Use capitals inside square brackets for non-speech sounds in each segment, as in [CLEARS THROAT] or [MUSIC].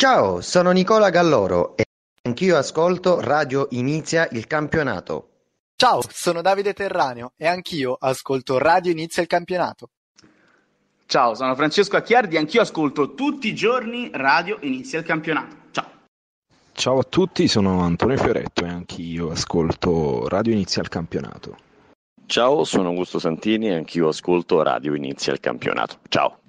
Ciao, sono Nicola Galloro e anch'io ascolto Radio Inizia il campionato. Ciao, sono Davide Terraneo e anch'io ascolto Radio Inizia il campionato. Ciao, sono Francesco Acchiardi e anch'io ascolto tutti i giorni Radio Inizia il campionato. Ciao. Ciao a tutti, sono Antonio Fioretto e anch'io ascolto Radio Inizia il campionato. Ciao, sono Augusto Santini e anch'io ascolto Radio Inizia il campionato. Ciao.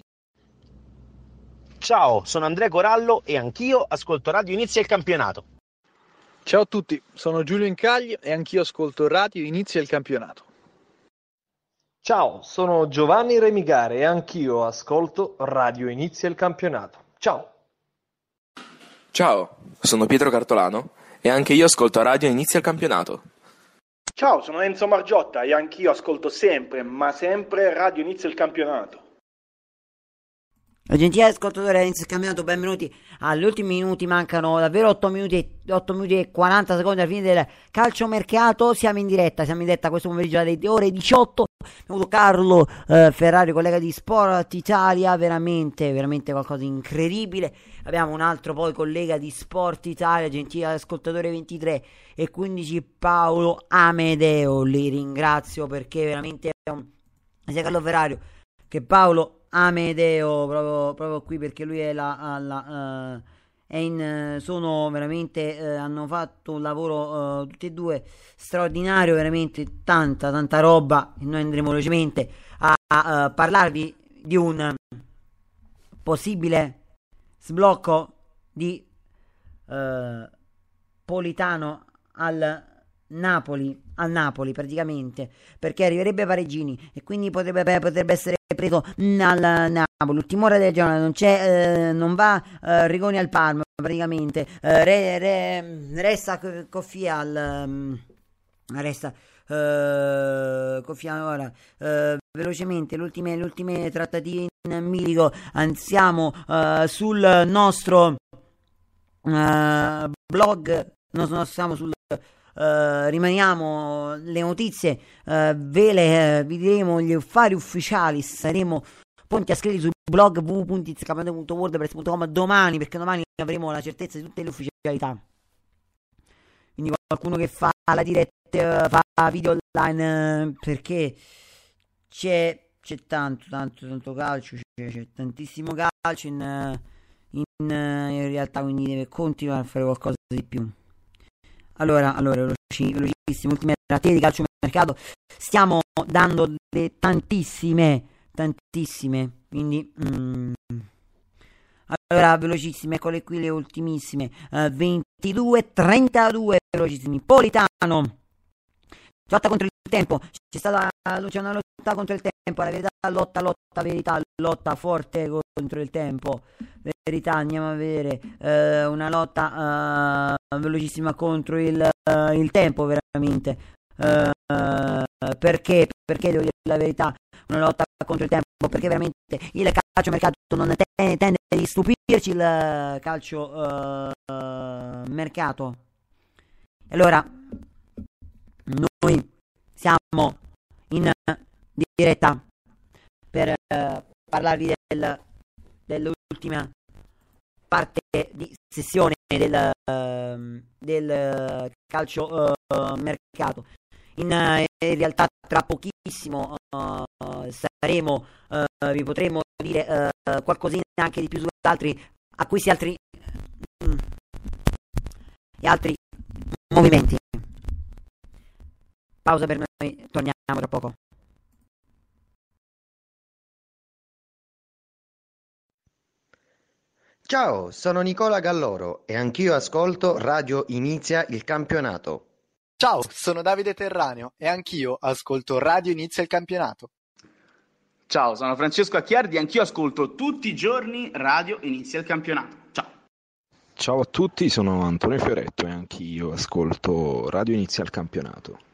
Ciao, sono Andrea Corallo e anch'io ascolto Radio Inizia il campionato. Ciao a tutti, sono Giulio Incagli e anch'io ascolto Radio Inizia il campionato. Ciao, sono Giovanni Remigare e anch'io ascolto Radio Inizia il campionato. Ciao. Ciao, sono Pietro Cartolano e anche io ascolto Radio Inizia il campionato. Ciao, sono Enzo Margiotta e anch'io ascolto sempre, ma sempre Radio Inizia il campionato. Gentili ascoltatori, inizio il campionato, benvenuti agli ultimi minuti, mancano davvero 8 minuti, 8 minuti e 40 secondi alla fine del calciomercato, siamo in diretta, siamo in diretta questo pomeriggio alle ore 18, abbiamo avuto Carlo eh, Ferrari, collega di Sport Italia, veramente, veramente qualcosa di incredibile, abbiamo un altro poi collega di Sport Italia, gentile ascoltatore 23 e 15 Paolo Amedeo, li ringrazio perché veramente sia Carlo Ferrario che Paolo Amedeo proprio, proprio qui perché lui è la, la uh, è in, sono veramente uh, hanno fatto un lavoro uh, tutti e due straordinario veramente tanta tanta roba. E noi andremo velocemente a, a parlarvi di un possibile sblocco di Politano al Napoli, al Napoli praticamente, perché arriverebbe Pareggini e quindi potrebbe, potrebbe essere preso al Napoli. L'ultima ora del giorno non eh, non va eh, Rigoni al Parma praticamente, eh, re, re, resta Coffia al... Um, resta Uh, Coffia ora uh, velocemente le ultime, le ultime trattative in milico andiamo uh, sul nostro blog no, no, siamo sul Uh, rimaniamo le notizie uh, ve le uh, vi diremo gli affari ufficiali. Saremo pronti a scrivere sul blog www.wordpress.com domani perché domani avremo la certezza di tutte le ufficialità. Quindi qualcuno che fa la diretta fa video online perché c'è, c'è tanto tanto tanto calcio c'è, c'è tantissimo calcio in, in, in realtà quindi deve continuare a fare qualcosa di più allora, allora velocissimo, ultime rattie di calcio mercato. Stiamo dando le tantissime, tantissime, quindi... Mm. Allora, velocissime, eccole qui le ultimissime. Uh, 22, 32, velocissimi. Politano. Lotta contro il tempo. C'è stata c'è una lotta contro il tempo. La verità, lotta, lotta, verità, lotta forte contro il tempo. Verità, andiamo a vedere. Uh, una lotta uh, velocissima contro il, uh, il tempo, veramente. perché? Perché devo dire la verità? Una lotta contro il tempo. Perché veramente il calcio mercato non tende, tende di stupirci il calcio mercato. Allora, noi siamo in diretta per uh, parlarvi del, dell'ultima parte di sessione del, uh, del calcio uh, mercato. In, in, realtà tra pochissimo saremo, vi potremo dire qualcosina anche di più su altri acquisti altri mm, e altri movimenti. Pausa per noi, torniamo tra poco. Ciao, sono Nicola Galloro e anch'io ascolto Radio Inizia il campionato. Ciao, sono Davide Terraneo e anch'io ascolto Radio Inizia il campionato. Ciao, sono Francesco Acchiardi e anch'io ascolto tutti i giorni Radio Inizia il campionato. Ciao. Ciao a tutti, sono Antonio Fioretto e anch'io ascolto Radio Inizia il campionato.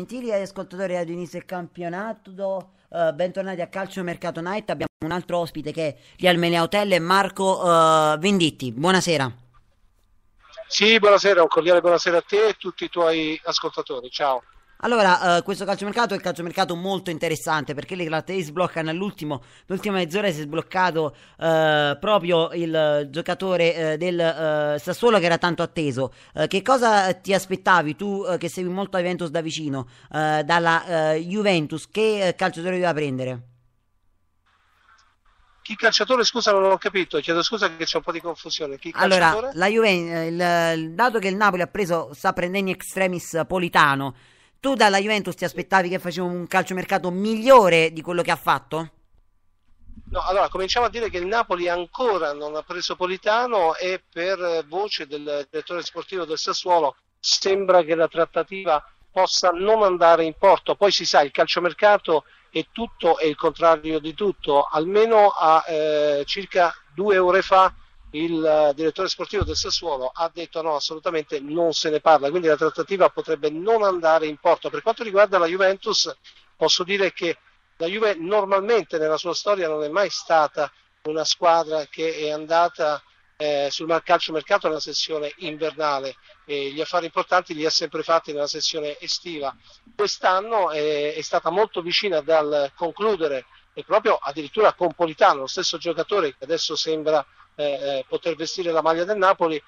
Gentili ascoltatori ad inizio del campionato, uh, bentornati a Calcio Mercato Night. Abbiamo un altro ospite che è di Almelia Hotel, Marco uh, Venditti. Buonasera. Sì, buonasera, un cordiale buonasera a te e a tutti i tuoi ascoltatori. Ciao. Allora, uh, questo calciomercato è un calciomercato molto interessante perché le caratteristiche sbloccano all'ultimo, l'ultima mezz'ora si è sbloccato uh, proprio il giocatore uh, del Sassuolo che era tanto atteso. che cosa ti aspettavi tu che segui molto la Juventus da vicino, dalla Juventus? Che calciatore doveva prendere? Chi calciatore, scusa, non ho capito, chiedo scusa che c'è un po' di confusione. Chi allora, la Juventus, dato che il Napoli ha preso, sta prendendo in extremis Politano, tu dalla Juventus ti aspettavi che faceva un calciomercato migliore di quello che ha fatto? No, allora cominciamo a dire che il Napoli ancora non ha preso Politano e per voce del direttore sportivo del Sassuolo sembra che la trattativa possa non andare in porto. Poi si sa, il calciomercato è tutto e il contrario di tutto. Almeno a eh, circa due ore fa il eh, direttore sportivo del Sassuolo ha detto no, assolutamente non se ne parla, quindi la trattativa potrebbe non andare in porto. Per quanto riguarda la Juventus, posso dire che la Juve normalmente nella sua storia non è mai stata una squadra che è andata eh, sul calcio mercato nella sessione invernale e gli affari importanti li ha sempre fatti nella sessione estiva. Quest'anno è, è stata molto vicina dal concludere e proprio addirittura con Politano, lo stesso giocatore che adesso sembra eh, eh, poter vestire la maglia del Napoli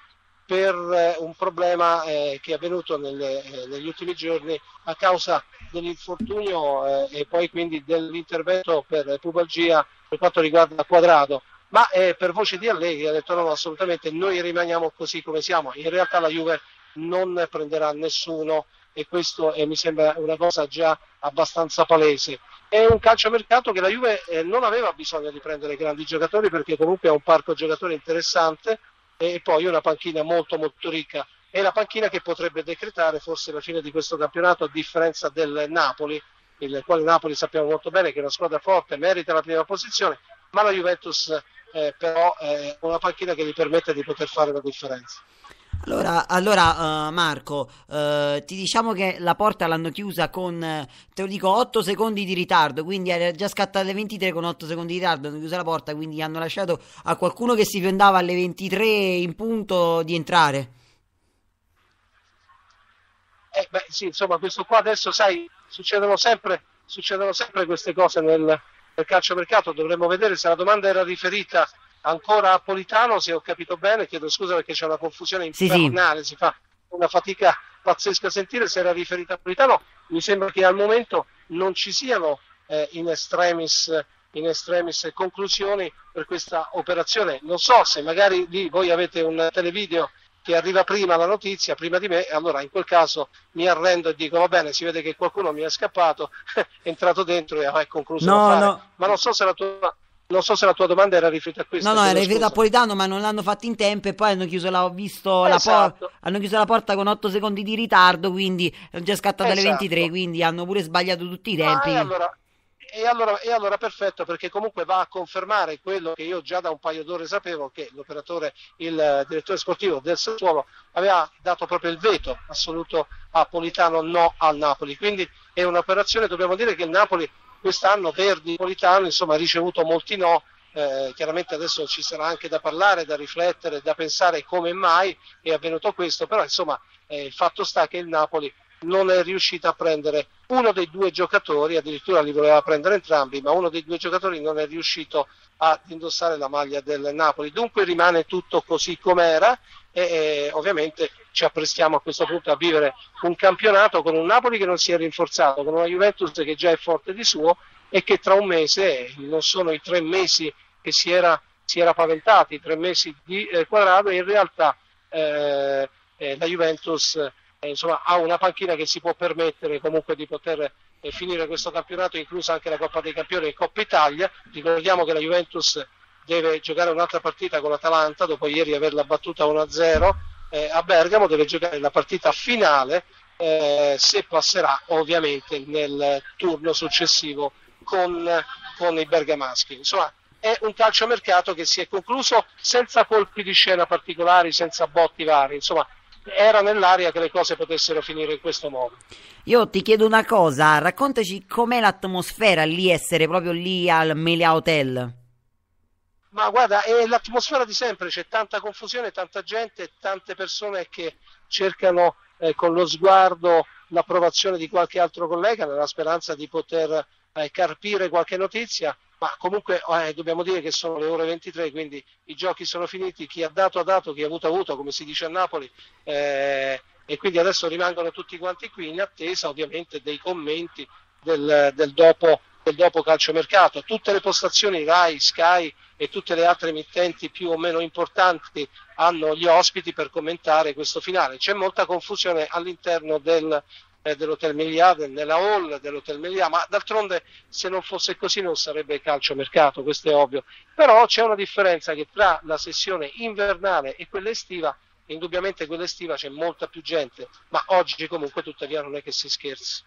per eh, un problema eh, che è avvenuto nelle, eh, negli ultimi giorni a causa dell'infortunio eh, e poi quindi dell'intervento per pubalgia per quanto riguarda Quadrado. Ma per voce di Allegri ha detto no, assolutamente noi rimaniamo così come siamo. In realtà la Juve non prenderà nessuno e questo mi sembra una cosa già abbastanza palese è un calciomercato che la Juve eh, non aveva bisogno di prendere grandi giocatori perché comunque ha un parco giocatori interessante e poi una panchina molto molto ricca. È la panchina che potrebbe decretare forse la fine di questo campionato a differenza del Napoli, il quale Napoli sappiamo molto bene che è una squadra forte, merita la prima posizione, ma la Juventus eh, però è una panchina che gli permette di poter fare la differenza. Allora, allora uh, Marco, uh, ti diciamo che la porta l'hanno chiusa con, te lo dico, 8 secondi di ritardo, quindi era già scattata alle 23 con 8 secondi di ritardo, hanno chiuso la porta, quindi hanno lasciato a qualcuno che si fiondava alle 23 in punto di entrare. Eh, beh, sì, insomma, questo qua adesso, sai, succedono sempre, succedono sempre queste cose nel, nel calcio mercato, dovremmo vedere se la domanda era riferita ancora a Politano, se ho capito bene, chiedo scusa perché c'è una confusione infernale, sì, sì. si fa una fatica pazzesca a sentire se era riferita a Politano, mi sembra che al momento non ci siano eh, in, extremis, in extremis conclusioni per questa operazione. Non so se magari lì voi avete un televideo che arriva prima la notizia, prima di me, e allora in quel caso mi arrendo e dico va bene, si vede che qualcuno mi è scappato, [LAUGHS] è entrato dentro e ha concluso no, no. Ma non so se la tua non so se la tua domanda era riferita a questo. No, no, era riferita a Politano, ma non l'hanno fatto in tempo e poi hanno chiuso la, visto esatto. la, por- hanno chiuso la porta con 8 secondi di ritardo, quindi è già scattato esatto. alle 23, quindi hanno pure sbagliato tutti i tempi. Ah, e, allora, e, allora, e allora perfetto, perché comunque va a confermare quello che io già da un paio d'ore sapevo, che l'operatore, il direttore sportivo del Sassuolo aveva dato proprio il veto assoluto a Politano, no al Napoli. Quindi è un'operazione, dobbiamo dire che il Napoli quest'anno Verdi Politano insomma, ha ricevuto molti no, eh, chiaramente adesso ci sarà anche da parlare, da riflettere, da pensare come mai è avvenuto questo, però insomma eh, il fatto sta che il Napoli non è riuscito a prendere uno dei due giocatori, addirittura li voleva prendere entrambi, ma uno dei due giocatori non è riuscito ad indossare la maglia del Napoli. Dunque rimane tutto così com'era e, e ovviamente ci apprestiamo a questo punto a vivere un campionato con un Napoli che non si è rinforzato, con una Juventus che già è forte di suo e che tra un mese, non sono i tre mesi che si era, si era paventati, i tre mesi di eh, quadrato, in realtà eh, eh, la Juventus eh, insomma, ha una panchina che si può permettere comunque di poter eh, finire questo campionato, inclusa anche la Coppa dei Campioni e Coppa Italia. Ricordiamo che la Juventus deve giocare un'altra partita con l'Atalanta dopo ieri averla battuta 1-0 eh, a Bergamo, deve giocare la partita finale eh, se passerà ovviamente nel turno successivo con, con i bergamaschi. Insomma, è un calciomercato che si è concluso senza colpi di scena particolari, senza botti vari. Insomma, era nell'aria che le cose potessero finire in questo modo. Io ti chiedo una cosa, raccontaci com'è l'atmosfera lì, essere proprio lì al Melia Hotel. Ma guarda, è l'atmosfera di sempre, c'è tanta confusione, tanta gente, tante persone che cercano eh, con lo sguardo l'approvazione di qualche altro collega nella speranza di poter eh, carpire qualche notizia, ma comunque eh, dobbiamo dire che sono le ore 23, quindi i giochi sono finiti, chi ha dato ha dato, chi ha avuto ha avuto, come si dice a Napoli, eh, e quindi adesso rimangono tutti quanti qui in attesa ovviamente dei commenti del, del dopo del dopo calciomercato. Tutte le postazioni Rai, Sky e tutte le altre emittenti più o meno importanti hanno gli ospiti per commentare questo finale. C'è molta confusione all'interno del, eh, dell'Hotel Melià, nella hall dell'Hotel Melià, ma d'altronde se non fosse così non sarebbe calciomercato, questo è ovvio. Però c'è una differenza che tra la sessione invernale e quella estiva indubbiamente quella estiva c'è molta più gente, ma oggi comunque tuttavia non è che si scherzi.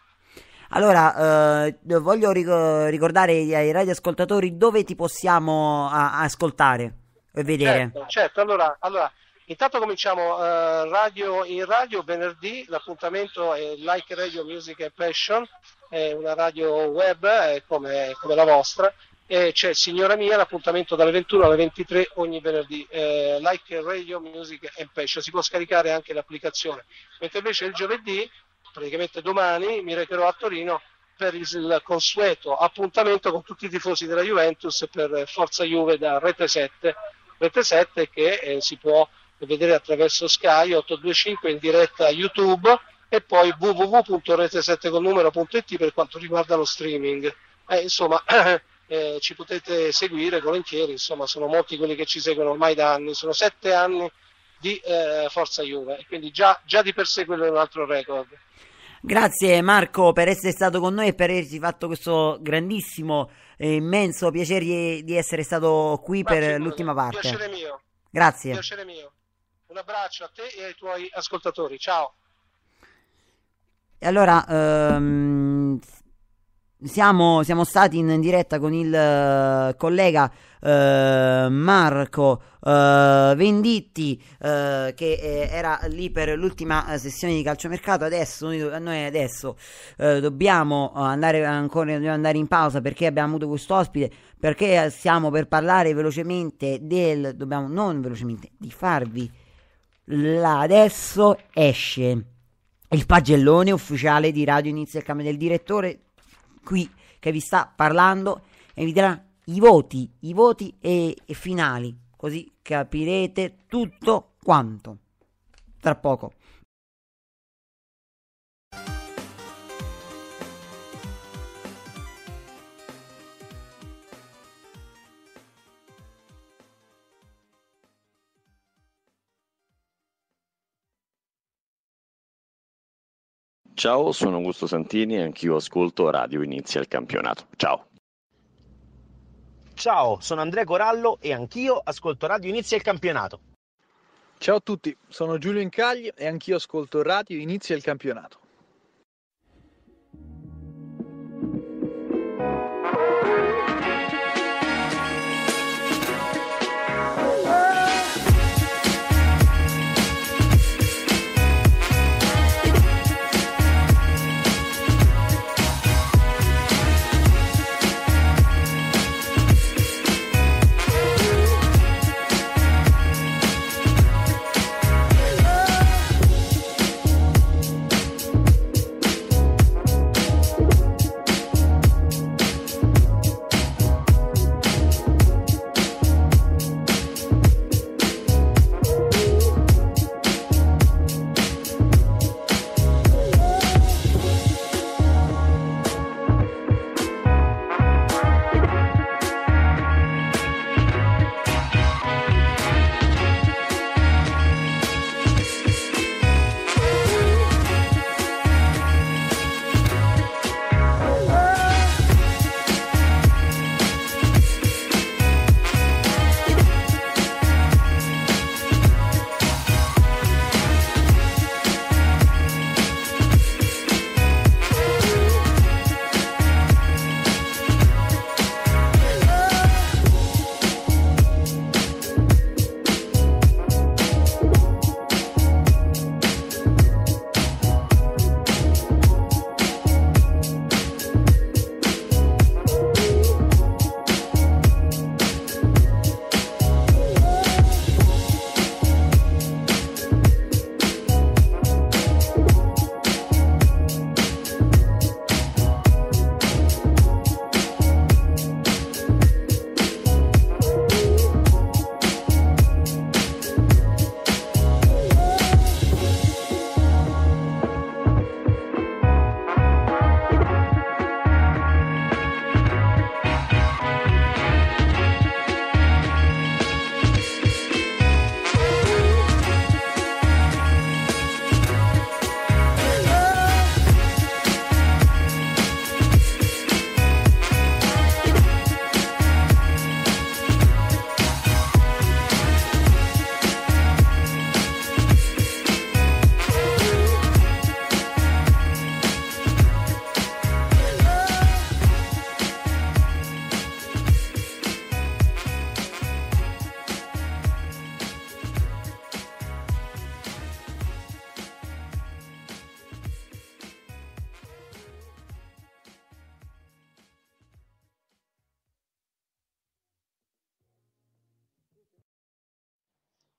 Allora, eh, voglio ricordare ai radioascoltatori dove ti possiamo ascoltare e vedere. Certo, certo. Allora, allora, intanto cominciamo uh, radio, in radio venerdì, l'appuntamento è Like Radio Music and Passion, è una radio web come, come la vostra, e c'è Signora Mia, l'appuntamento dalle 21 alle 23 ogni venerdì, eh, Like Radio Music and Passion, si può scaricare anche l'applicazione, mentre invece il giovedì praticamente domani mi recherò a Torino per il consueto appuntamento con tutti i tifosi della Juventus per Forza Juve da Rete 7, Rete 7 che eh, si può vedere attraverso Sky 825 in diretta YouTube e poi www.rete7colnumero.it per quanto riguarda lo streaming. Eh, insomma, [CLEARS THROAT] eh, ci potete seguire volentieri, insomma, sono molti quelli che ci seguono ormai da anni, sono sette anni di eh, Forza Juve, quindi già, già di per sé quello è un altro record. Grazie Marco per essere stato con noi e per averci fatto questo grandissimo e immenso piacere di, essere stato qui Ma per l'ultima parte. Piacere mio. Grazie. Piacere mio. Un abbraccio a te e ai tuoi ascoltatori. Ciao. E allora, um, siamo, siamo, stati in diretta con il uh, collega uh, Marco uh, Venditti che era lì per l'ultima sessione di calciomercato. Adesso noi, noi adesso dobbiamo andare ancora dobbiamo andare in pausa perché abbiamo avuto questo ospite. Perché stiamo per parlare velocemente del dobbiamo non velocemente di farvi la, adesso esce il pagellone ufficiale di Radio Inizia il cambio del direttore qui che vi sta parlando e vi dirà i voti, i voti e, e finali, così capirete tutto quanto. Tra poco. Ciao, sono Augusto Santini e anch'io ascolto Radio Inizia il campionato. Ciao. Ciao, sono Andrea Corallo e anch'io ascolto Radio Inizia il campionato. Ciao a tutti, sono Giulio Incagli e anch'io ascolto Radio Inizia il campionato.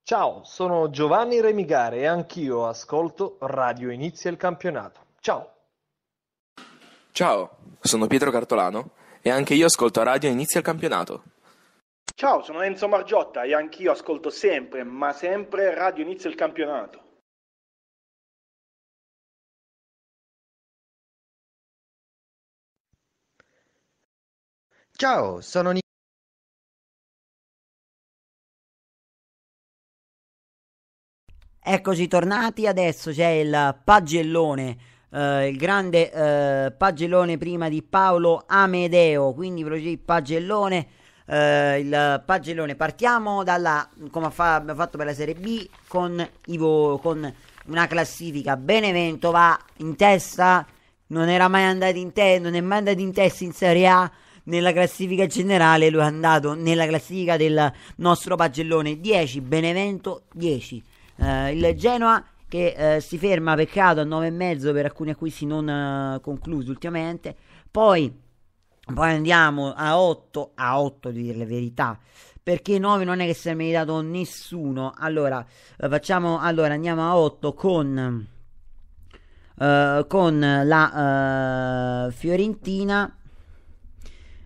Ciao, sono Giovanni Remigare e anch'io ascolto Radio Inizia il campionato. Ciao. Ciao, sono Pietro Cartolano e anche io ascolto Radio Inizia il campionato. Ciao, sono Enzo Margiotta e anch'io ascolto sempre, ma sempre Radio Inizia il campionato. Ciao, sono Nicola. Eccoci tornati, adesso c'è il pagellone, eh, il grande eh, pagellone prima di Paolo Amedeo, quindi il pagellone, eh, il pagellone, partiamo dalla, come fa, abbiamo fatto per la Serie B, con, Ivo, con una classifica, Benevento va in testa, non era mai andato in testa, non è mai andato in testa in Serie A, nella classifica generale lui è andato nella classifica del nostro pagellone. 10 Benevento 10 Uh, il Genoa che uh, si ferma peccato a 9,5 per alcuni acquisti non uh, conclusi ultimamente. Poi, poi andiamo a 8, a 8 di dire la verità. Perché 9 non è che si è meritato nessuno. Allora, facciamo, allora andiamo a 8 con, con la Fiorentina.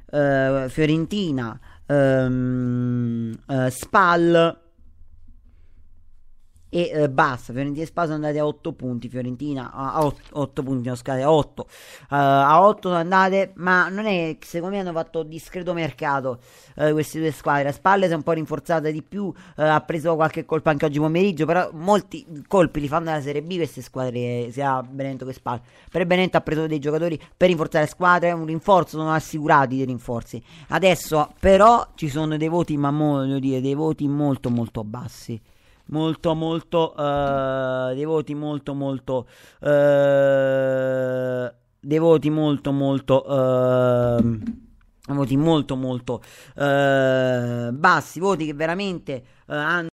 Fiorentina, um, Spal e eh, basta. Fiorentina e Spa sono andate a 8 punti. Fiorentina a 8, 8 punti, no, scusate, a 8. Uh, a 8 sono andate, ma non è che secondo me hanno fatto discreto mercato uh, queste due squadre. A spalle si è un po' rinforzata di più, uh, ha preso qualche colpo anche oggi pomeriggio, però molti colpi li fanno nella Serie B queste squadre, sia Benevento che Spalle. Per Benevento ha preso dei giocatori per rinforzare le squadre, un rinforzo, sono assicurati dei rinforzi. Adesso però ci sono dei voti, ma mo, dire, dei voti molto molto bassi molto molto uh, dei voti molto molto uh, dei voti molto molto uh, voti molto molto uh, bassi voti che veramente hanno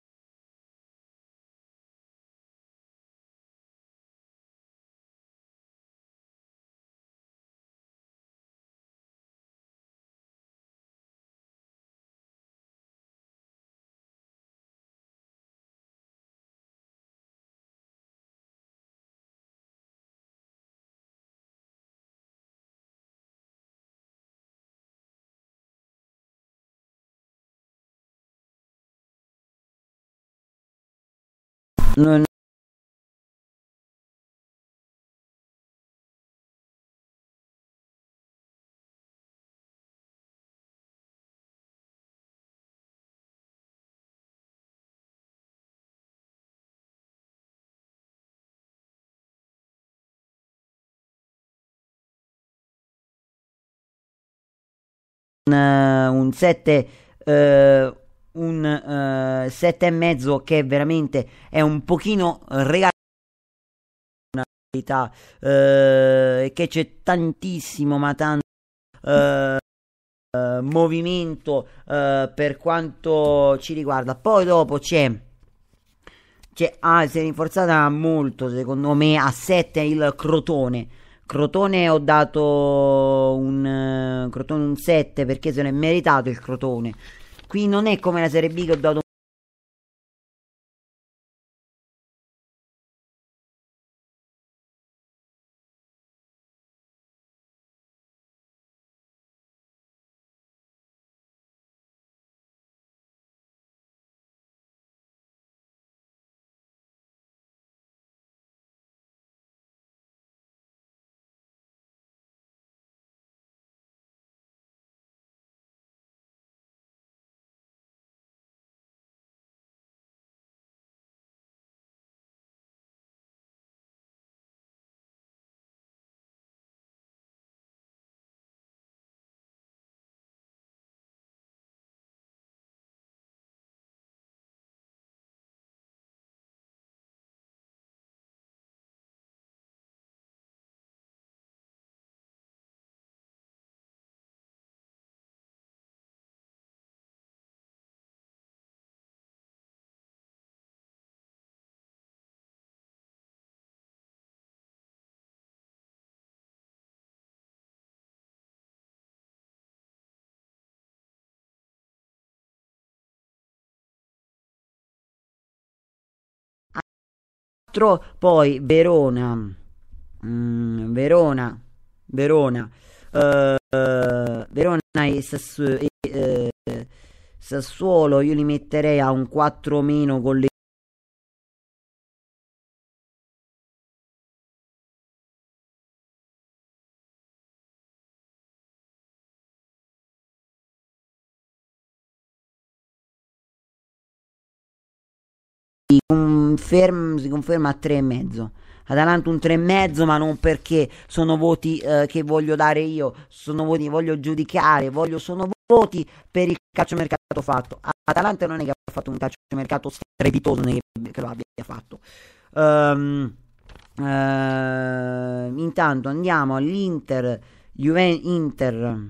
non un 7 eh, un uh, sette e mezzo che veramente è un pochino regalato una qualità uh, che c'è tantissimo ma tanto uh, movimento per quanto ci riguarda. Poi dopo c'è c'è ah, si è rinforzata molto secondo me a 7 il Crotone. Crotone ho dato un, Crotone un 7 perché se ne è meritato il Crotone Qui non è come la Serie B che ho dato 4, poi Verona, mm, Verona, Verona, eh, Verona e, Sassu- e eh, Sassuolo io li metterei a un 4 meno con le conferma, si conferma a 3,5. Atalanta un 3,5, ma non perché sono voti eh, che voglio dare io, sono voti che voglio giudicare, voglio, sono voti per il calciomercato fatto. Atalanta non è che ha fatto un calciomercato strepitoso, non è che, lo abbia fatto. Um, uh, intanto andiamo all'Inter, Juve, Inter,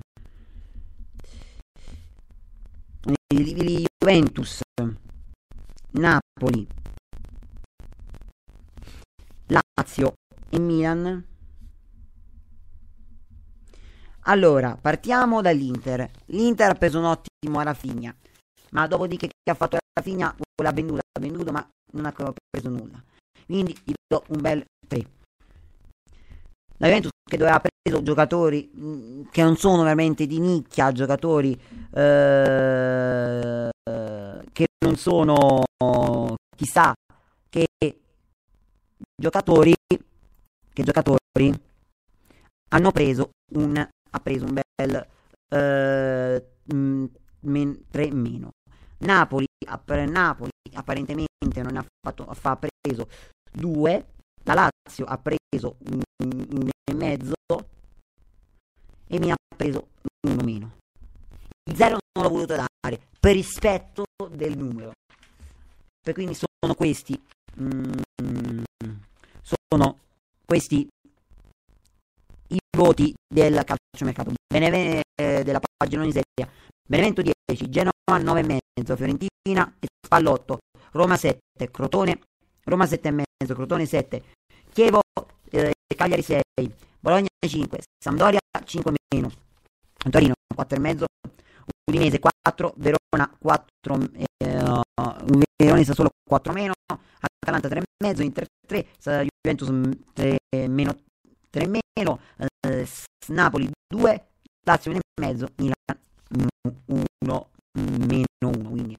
Juventus, Napoli, Lazio e Milan. Allora, partiamo dall'Inter. L'Inter ha preso un ottimo Rafinha, ma dopodiché che ha fatto Rafinha, l'ha venduto, ha venduto, ma non ha preso nulla. Quindi gli do un bel 3. La Juventus che doveva preso giocatori mm, che non sono veramente di nicchia, giocatori eh, che non sono chissà che giocatori che giocatori hanno preso un ha preso un bel eh, men, 3 meno. Napoli, Napoli apparentemente non ha fatto ha preso 2 la Lazio ha preso un, un e mezzo e mi ha preso uno meno. Il 0 non l'ho voluto dare per rispetto del numero. Per quindi sono questi mm, sono questi i voti del calciomercato Beneve- eh, della pagina di serie Benevento 10 Genova 9,5 Fiorentina e Spallotto Roma 7 Crotone Roma 7,5 Crotone 7 Chievo eh, Cagliari 6 Bologna 5 Sampdoria 5 meno Torino 4,5 Udinese 4 Verona 4 eh, Verona solo 4 meno Atalanta 3,5 Inter 3 Juventus 3 meno 3 meno eh, Napoli 2 Lazio 1,5 Milan 1 meno 1 quindi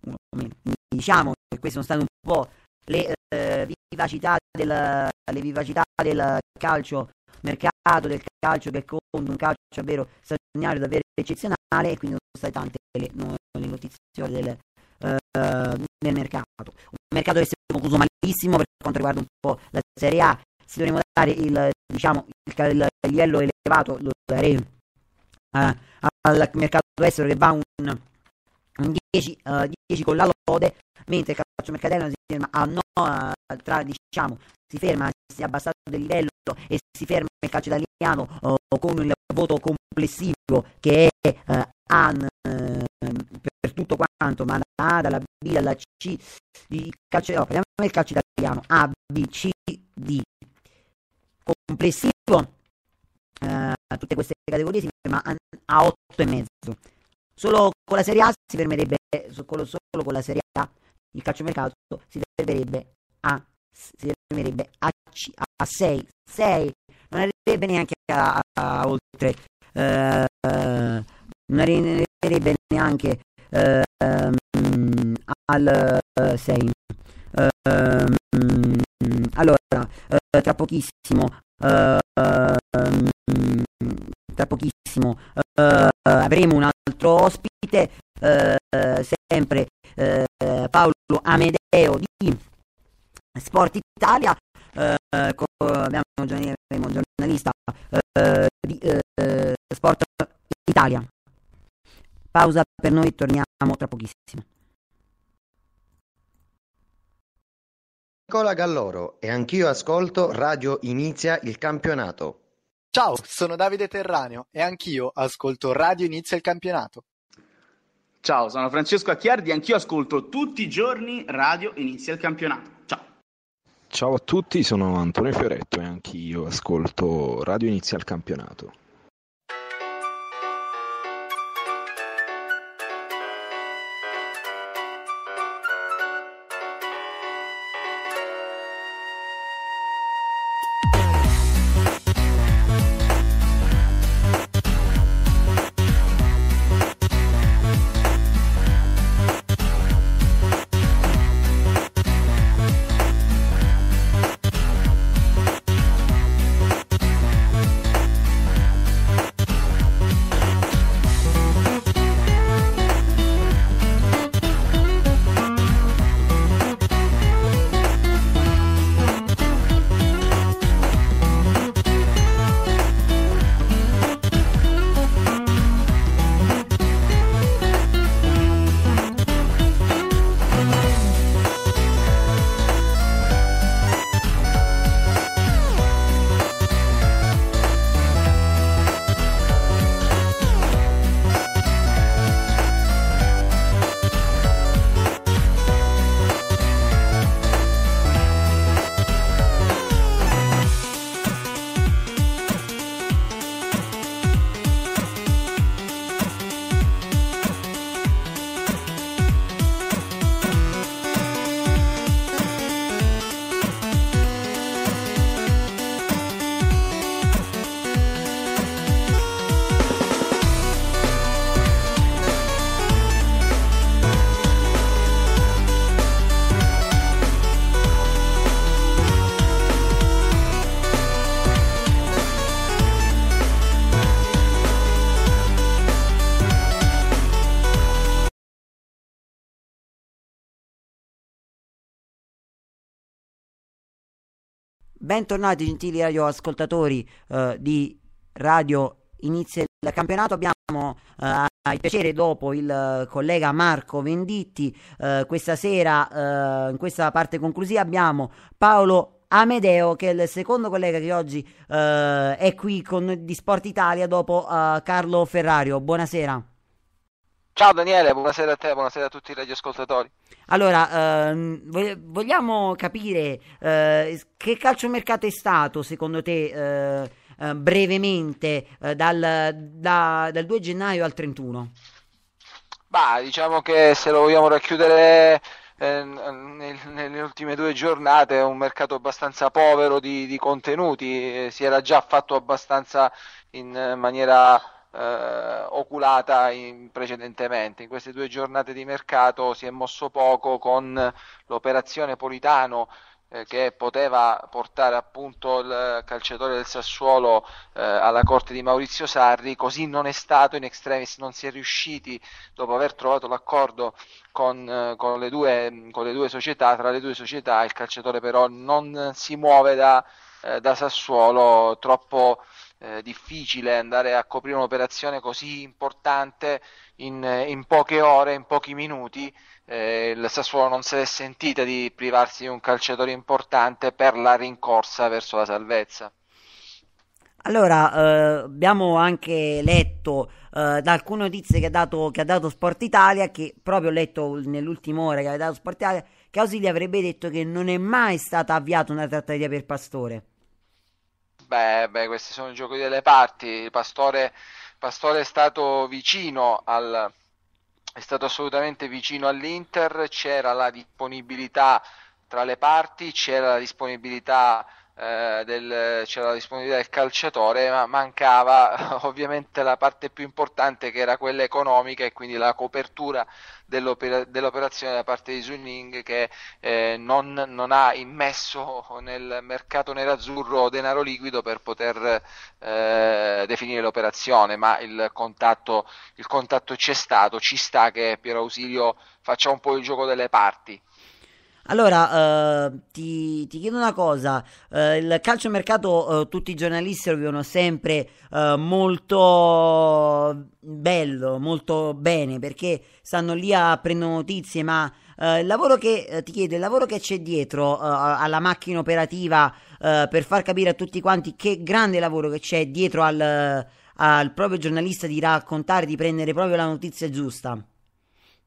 1 meno. Diciamo che queste sono state un po' le eh, vivacità del, le vivacità del calcio mercato del calcio che conta un calcio davvero straordinario davvero eccezionale e quindi sono state tante le, le notizie del, uh, nel mercato. Un mercato che si è concluso malissimo per quanto riguarda un po' la Serie A. Se dovremmo dare il, diciamo, il, il livello elevato lo darei uh, al mercato estero che va un, un 10, uh, 10 con la lode mentre il calcio mercatello si ferma a no, tra, diciamo, si ferma, si è abbassato del livello e si ferma il calcio italiano uh, con il voto complessivo che è uh, A per tutto quanto, ma da A, dalla B, dalla C, il calcio, no, parliamo del calcio italiano, A, B, C, D, complessivo, tutte queste categorie si ferma a, a 8 e mezzo. Solo con la Serie A si fermerebbe, solo, solo con la Serie A il calciomercato si fermerebbe a, si fermerebbe a, C, a 6, 6, non arriverebbe neanche a, a, a oltre, eh, non arriverebbe neanche eh, al 6. Eh, allora, eh, tra pochissimo, eh, tra pochissimo avremo un altro ospite, sempre Paolo Amedeo di Sport Italia, eh, abbiamo un giornalista eh, di eh, Sport Italia. Pausa per noi, torniamo tra pochissimo. Nicola Galloro e anch'io ascolto Radio Inizia il campionato. Ciao, sono Davide Terraneo e anch'io ascolto Radio Inizia il campionato. Ciao, sono Francesco Acchiardi, anch'io ascolto tutti i giorni Radio Inizia il campionato. Ciao. Ciao a tutti, sono Antonio Fioretto e anch'io ascolto Radio Inizia il campionato. Bentornati gentili radioascoltatori eh, di Radio Inizia il campionato. Abbiamo eh, il piacere dopo il collega Marco Venditti eh, questa sera eh, in questa parte conclusiva abbiamo Paolo Amedeo che è il secondo collega che oggi eh, è qui con di Sport Italia dopo eh, Carlo Ferrario. Buonasera. Ciao Daniele, buonasera a te, buonasera a tutti i radioascoltatori. Allora, ehm, vogliamo capire eh, che calciomercato è stato secondo te eh, eh, brevemente eh, dal, da, dal 2 gennaio al 31? Bah, diciamo che se lo vogliamo racchiudere eh, nel, nelle ultime due giornate è un mercato abbastanza povero di, di contenuti, eh, si era già fatto abbastanza in maniera eh, oculata in, precedentemente. In queste due giornate di mercato si è mosso poco con l'operazione Politano eh, che poteva portare appunto il calciatore del Sassuolo eh, alla corte di Maurizio Sarri, così non è stato in extremis, non si è riusciti dopo aver trovato l'accordo con, eh, con, le, due, con le, due, società, tra le due società il calciatore però non si muove da, eh, da Sassuolo, troppo eh, difficile andare a coprire un'operazione così importante in, in poche ore, in pochi minuti. Eh, il Sassuolo non si è sentita di privarsi di un calciatore importante per la rincorsa verso la salvezza. Allora, eh, abbiamo anche letto eh, da alcune notizie che ha, dato, che ha dato Sport Italia, che proprio ho letto nell'ultima ora che aveva dato Sport Italia, che Ausili avrebbe detto che non è mai stata avviata una trattativa per Pastore. Beh, beh, questi sono i giochi delle parti. Pastore, Pastore è stato vicino al, è stato assolutamente vicino all'Inter, c'era la disponibilità tra le parti, c'era la disponibilità eh, del, c'era la disponibilità del calciatore, ma mancava [LAUGHS] ovviamente la parte più importante che era quella economica e quindi la copertura dell'opera, dell'operazione da parte di Suning che eh, non, non, ha immesso nel mercato nerazzurro denaro liquido per poter eh, definire l'operazione, ma il contatto, il contatto c'è stato, ci sta che Piero Ausilio faccia un po' il gioco delle parti. Allora, uh, ti, ti, chiedo una cosa, uh, il calciomercato uh, tutti i giornalisti lo vivono sempre molto bello, molto bene, perché stanno lì a prendere notizie, ma il lavoro che, ti chiedo, il lavoro che c'è dietro alla macchina operativa per far capire a tutti quanti che grande lavoro che c'è dietro al, al proprio giornalista di raccontare, di prendere proprio la notizia giusta.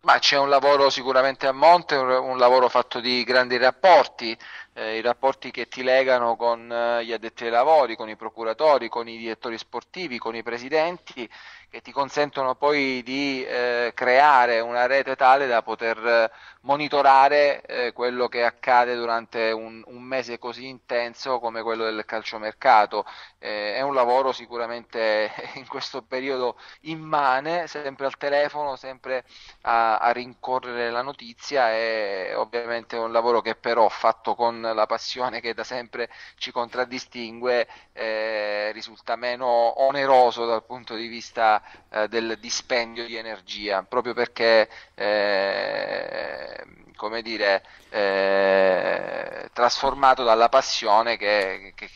Ma c'è un lavoro sicuramente a monte, un, lavoro fatto di grandi rapporti, eh, i rapporti che ti legano con eh, gli addetti ai lavori, con i procuratori, con i direttori sportivi, con i presidenti che ti consentono poi di eh, creare una rete tale da poter monitorare eh, quello che accade durante un, un, mese così intenso come quello del calciomercato. Eh, è un lavoro sicuramente [LAUGHS] in questo periodo immane, sempre al telefono, sempre a, a rincorrere la notizia e ovviamente è un lavoro che però fatto con la passione che da sempre ci contraddistingue eh, risulta meno oneroso dal punto di vista eh, del dispendio di energia, proprio perché eh, come dire, eh, trasformato dalla passione che, che,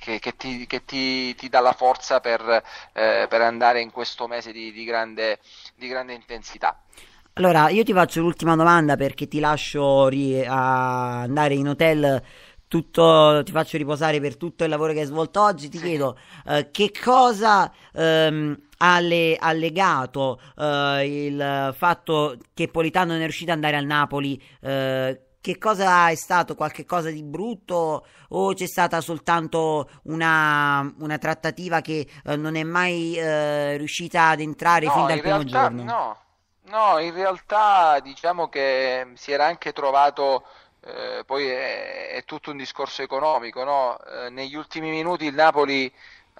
che, che ti, ti, ti, dà la forza per, eh, per, andare in questo mese di, di, grande, di grande intensità. Allora, io ti faccio l'ultima domanda perché ti lascio ri- andare in hotel tutto, ti faccio riposare per tutto il lavoro che hai svolto oggi. Ti chiedo uh, che cosa um, ha, le, ha, legato uh, il fatto che Politano non è riuscito ad andare al Napoli. Uh, che cosa è stato? Qualche cosa di brutto o c'è stata soltanto una, una trattativa che non è mai riuscita ad entrare no, fin dal primo realtà, giorno? No. No, in realtà diciamo che si era anche trovato eh, poi è, è, tutto un discorso economico, no? eh, negli ultimi minuti il Napoli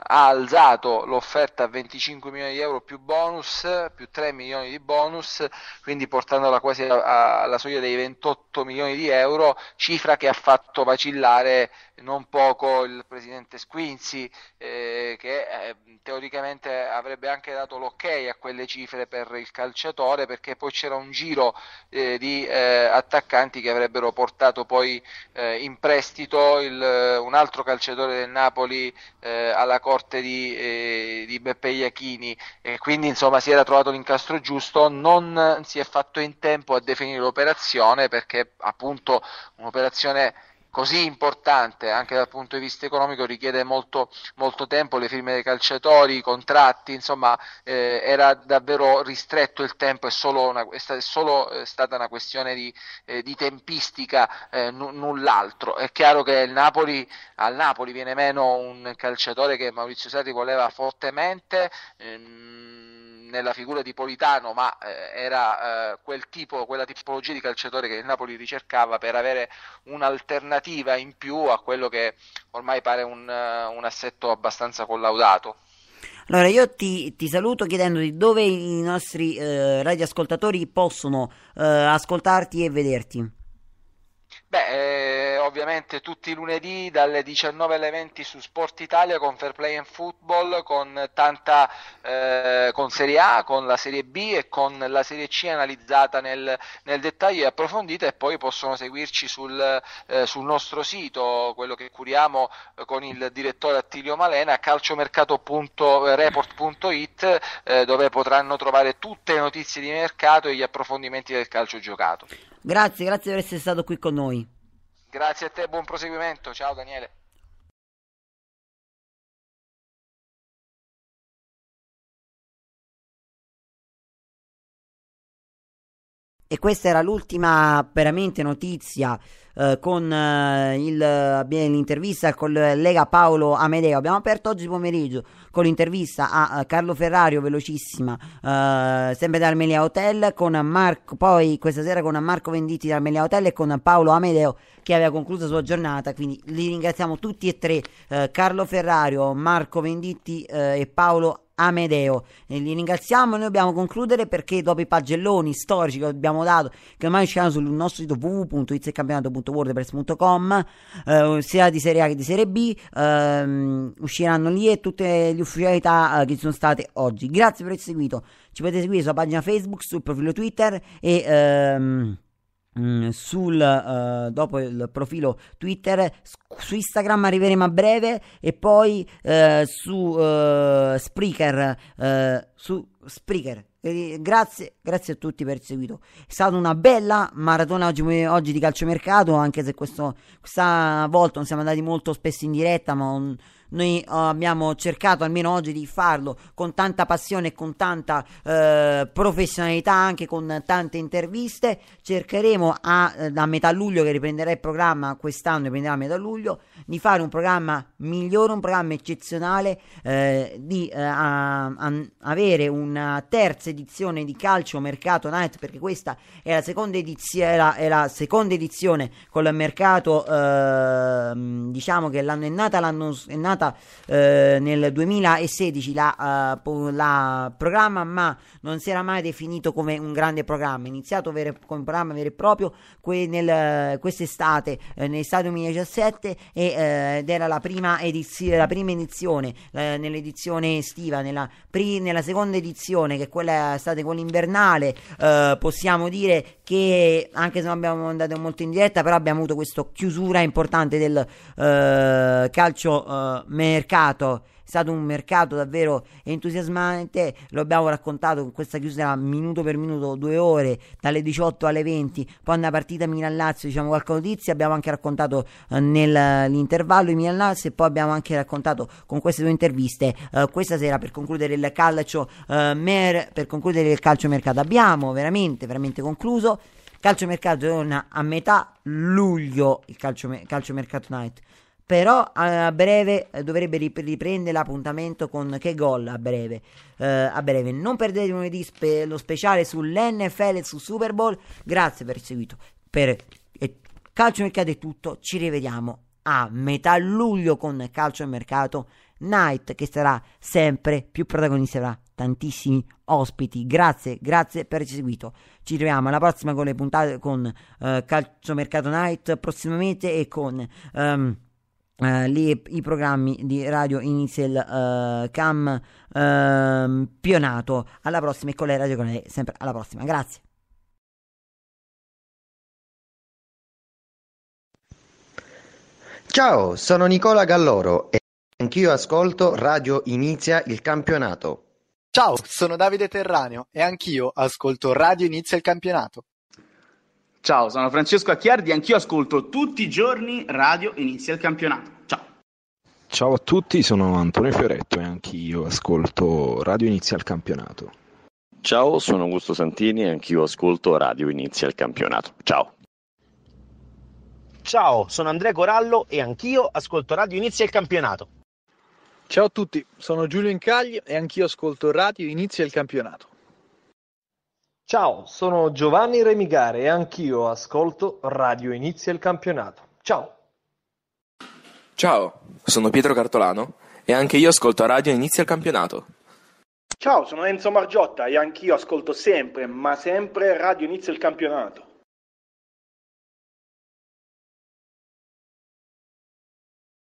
ha alzato l'offerta a 25 milioni di euro più bonus, più 3 milioni di bonus, quindi portandola quasi alla soglia dei 28 milioni di euro, cifra che ha fatto vacillare non poco il presidente Squinzi, eh, che eh, teoricamente avrebbe anche dato l'ok a quelle cifre per il calciatore, perché poi c'era un giro eh, di eh, attaccanti che avrebbero portato poi eh, in prestito il, un altro calciatore del Napoli eh, alla corte di, eh, di Beppe Iachini. E quindi insomma si era trovato l'incastro giusto, non si è fatto in tempo a definire l'operazione perché appunto un'operazione così importante anche dal punto di vista economico richiede molto, molto tempo, le firme dei calciatori, i contratti, insomma eh, era davvero ristretto il tempo, è solo, una, è sta, è solo è stata una questione di, eh, di tempistica, eh, n- null'altro. È chiaro che Napoli, al Napoli viene meno un calciatore che Maurizio Sarri voleva fortemente. Ehm, nella figura di Politano, ma eh, era eh, quel tipo, quella tipologia di calciatore che il Napoli ricercava per avere un'alternativa in più a quello che ormai pare un, uh, un assetto abbastanza collaudato. Allora io ti, ti saluto chiedendoti dove i nostri eh, radioascoltatori possono eh, ascoltarti e vederti. Beh, eh, ovviamente tutti i lunedì dalle 19 alle 20 su Sport Italia con Fair Play and Football, con tanta eh, con Serie A, con la Serie B e con la Serie C analizzata nel, nel dettaglio e approfondita e poi possono seguirci sul, eh, sul nostro sito, quello che curiamo eh, con il direttore Attilio Malena, calciomercato.report.it eh, dove potranno trovare tutte le notizie di mercato e gli approfondimenti del calcio giocato. Grazie, grazie per essere stato qui con noi. Grazie a te, buon proseguimento. Ciao Daniele. E questa era l'ultima veramente notizia eh, con eh, il, l'intervista con Lega Paolo Amedeo. Abbiamo aperto oggi pomeriggio con l'intervista a, a Carlo Ferrario, velocissima, eh, sempre dal Melia Hotel, con Marco, poi questa sera con Marco Venditti dal Melia Hotel e con Paolo Amedeo che aveva concluso la sua giornata. Quindi li ringraziamo tutti e tre, eh, Carlo Ferrario, Marco Venditti e Paolo Amedeo. E li ringraziamo. Noi dobbiamo concludere perché dopo i pagelloni storici che abbiamo dato, che ormai usciranno sul nostro sito www.izzecampionato.wordpress.com, eh, sia di Serie A che di Serie B, ehm, usciranno lì e tutte le ufficialità eh, che sono state oggi. Grazie per aver seguito. Ci potete seguire sulla pagina Facebook, sul profilo Twitter e. Ehm, sul, uh, dopo il profilo Twitter, su Instagram arriveremo a breve e poi uh, su uh, Spreaker, su Spreaker. Grazie, grazie a tutti per il seguito. È stata una bella maratona oggi, oggi di calciomercato, anche se questo, questa volta non siamo andati molto spesso in diretta, ma un, noi uh, abbiamo cercato almeno oggi di farlo con tanta passione e con tanta uh, professionalità, anche con tante interviste. Cercheremo a, uh, a metà luglio, che riprenderà il programma quest'anno, riprenderà a metà luglio, di fare un programma migliore, un programma eccezionale, eh, di a, a avere una terza edizione di Calcio Mercato Night, perché questa è la seconda edizione, è la, è la seconda edizione con il mercato, ehm, diciamo che l'anno è nata, l'anno è nata iniziata eh, nel 2016 la, uh, la, programma, ma non si era mai definito come un grande programma. Iniziato vero, come programma vero e proprio que, nel, quest'estate, eh, nell'estate 2017, e, eh, ed era la prima, edizio, la prima edizione, eh, nell'edizione estiva, nella, pri, nella, seconda edizione, che è stata quella invernale, eh, possiamo dire che anche se non abbiamo andato molto in diretta, però abbiamo avuto questa chiusura importante del uh, calcio mercato. È stato un mercato davvero entusiasmante, lo abbiamo raccontato con questa chiusura minuto per minuto, due ore, dalle 18 alle 20, poi una partita Milan-Lazio, diciamo qualche notizia, abbiamo anche raccontato uh, nell'intervallo i Milan-Lazio e poi abbiamo anche raccontato con queste due interviste questa sera per concludere il calcio, mer- per concludere il calcio mercato. Abbiamo veramente, veramente concluso. Calciomercato torna a metà luglio il calcio, calciomercato night. Però a breve eh, dovrebbe riprendere l'appuntamento con che gol a breve. Uh, a breve. Non perdete lunedì spe- lo speciale sull'NFL e sul Super Bowl. Grazie per il seguito. Per eh, calcio mercato è tutto. Ci rivediamo a metà luglio con calcio mercato Night che sarà sempre più protagonista, avrà tantissimi ospiti. Grazie, grazie per averci seguito. Ci troviamo alla prossima con le puntate con uh, Calcio Mercato Night prossimamente e con um, uh, li, i programmi di Radio Inizial uh, Cam Campionato. Alla prossima e con le radio con lei, sempre alla prossima. Grazie. Ciao, sono Nicola Galloro e anch'io ascolto Radio Inizia il campionato. Ciao, sono Davide Terraneo e anch'io ascolto Radio Inizia il campionato. Ciao, sono Francesco Acchiardi e anch'io ascolto tutti i giorni Radio Inizia il campionato. Ciao. Ciao a tutti, sono Antonio Fioretto e anch'io ascolto Radio Inizia il campionato. Ciao, sono Augusto Santini e anch'io ascolto Radio Inizia il campionato. Ciao. Ciao, sono Andrea Corallo e anch'io ascolto Radio Inizia il campionato. Ciao a tutti, sono Giulio Incagli e anch'io ascolto Radio Inizia il campionato. Ciao, sono Giovanni Remigare e anch'io ascolto Radio Inizia il campionato. Ciao. Ciao, sono Pietro Cartolano e anche io ascolto Radio Inizia il campionato. Ciao, sono Enzo Margiotta e anch'io ascolto sempre, ma sempre Radio Inizia il campionato.